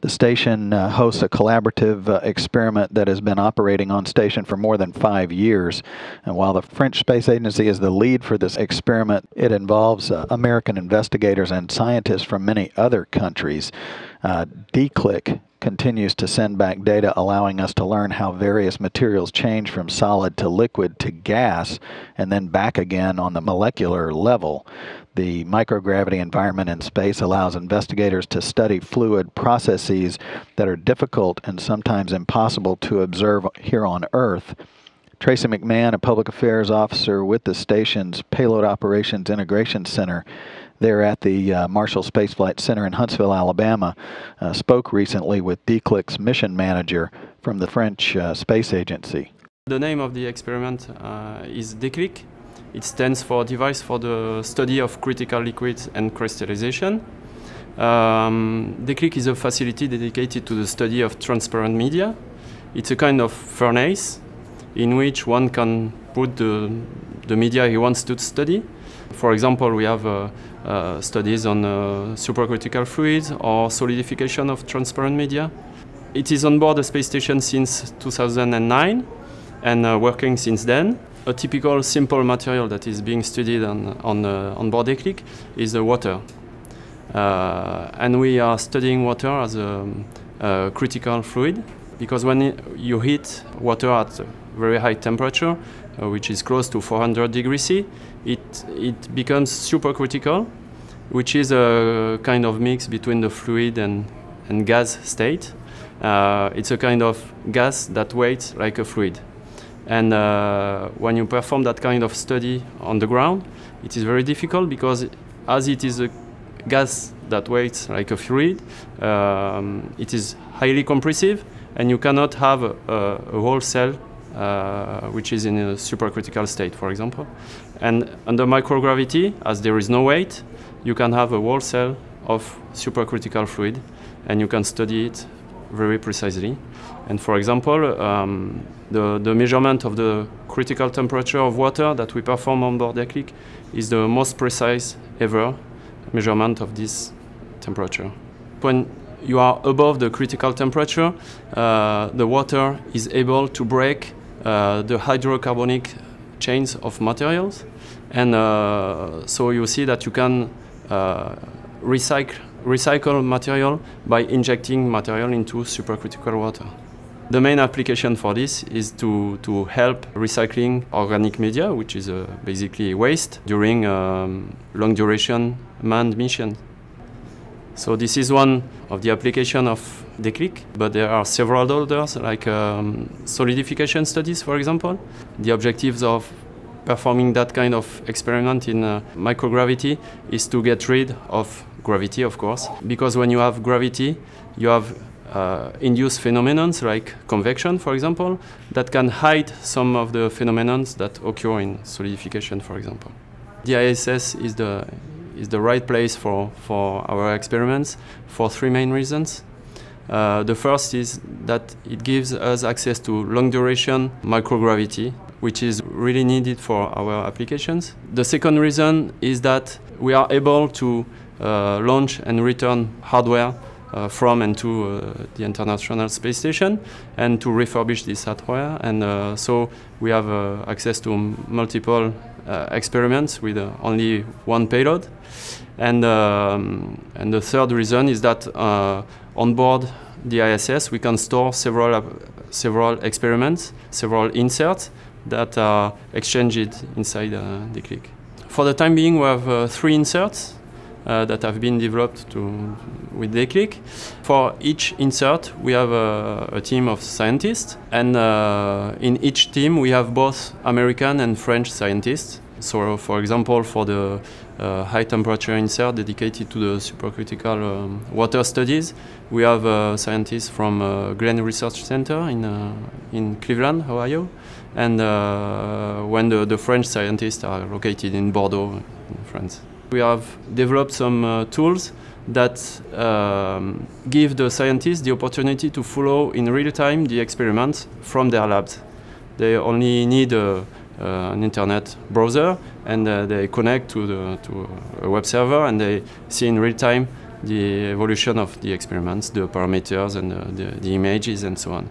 The station uh, hosts a collaborative uh, experiment that has been operating on station for more than five years. And while the French Space Agency is the lead for this experiment, it involves uh, American investigators and scientists from many other countries. Uh, DECLIC continues to send back data allowing us to learn how various materials change from solid to liquid to gas and then back again on the molecular level. The microgravity environment in space allows investigators to study fluid processes that are difficult and sometimes impossible to observe here on Earth. Tracy McMahan, a public affairs officer with the station's Payload Operations Integration Center, there at the uh, Marshall Space Flight Center in Huntsville, Alabama, uh, spoke recently with DECLIC's mission manager from the French uh, Space Agency. The name of the experiment uh, is DECLIC. It stands for Device for the Study of Critical Liquids and Crystallization. Um, DECLIC is a facility dedicated to the study of transparent media. It's a kind of furnace in which one can put the, the media he wants to study. For example, we have uh, uh, studies on uh, supercritical fluids or solidification of transparent media. It is on board the space station since 2009 and uh, working since then. A typical simple material that is being studied on, on, uh, on board DECLIC is the water. Uh, and we are studying water as a, a critical fluid because when you heat water at very high temperature, uh, which is close to 400 degrees C, it, it becomes supercritical, which is a kind of mix between the fluid and, and gas state. Uh, it's a kind of gas that weighs like a fluid. And uh, when you perform that kind of study on the ground, it is very difficult because as it is a gas that weighs like a fluid, um, it is highly compressive and you cannot have a, a whole cell which is in a supercritical state, for example. And under microgravity, as there is no weight, you can have a whole cell of supercritical fluid and you can study it very precisely. And for example, um, the, the measurement of the critical temperature of water that we perform on board DECLIC is the most precise ever measurement of this temperature. When you are above the critical temperature, uh, the water is able to break uh, the hydrocarbonic chains of materials. And uh, so you see that you can uh, recycle, recycle material by injecting material into supercritical water. The main application for this is to, to help recycling organic media, which is uh, basically waste, during um, long duration manned missions. So this is one of the application of DECLIC, but there are several others, like um, solidification studies, for example. The objectives of performing that kind of experiment in uh, microgravity is to get rid of gravity, of course, because when you have gravity, you have uh, induced phenomena like convection, for example, that can hide some of the phenomena that occur in solidification, for example. The ISS is the is the right place for, for our experiments for three main reasons. Uh, the first is that it gives us access to long duration microgravity, which is really needed for our applications. The second reason is that we are able to uh, launch and return hardware uh, from and to uh, the International Space Station and to refurbish this hardware. And uh, so we have uh, access to multiple uh, experiments with only one payload. And, um, and the third reason is that on board the ISS we can store several, several experiments, several inserts that are exchanged inside DECLIC. For the time being we have three inserts uh, that have been developed to, with DECLIC. For each insert, we have a, a team of scientists, and uh, in each team, we have both American and French scientists. So, for example, for the uh, high temperature insert dedicated to the supercritical um, water studies, we have uh, scientists from uh, Glenn Research Center in, uh, in Cleveland, Ohio, and when the, the French scientists are located in Bordeaux, in France. We have developed some uh, tools that um, give the scientists the opportunity to follow in real time the experiments from their labs. They only need uh, an internet browser and uh, they connect to, the, to a web server and they see in real time the evolution of the experiments, the parameters and uh, the, the images and so on.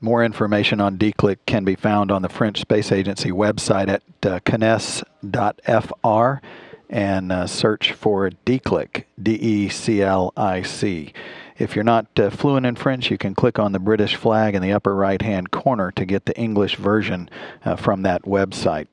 More information on DECLIC can be found on the French Space Agency website at uh, and uh, search for DECLIC, D E C L I C. If you're not uh, fluent in French, you can click on the British flag in the upper right hand corner to get the English version uh, from that website.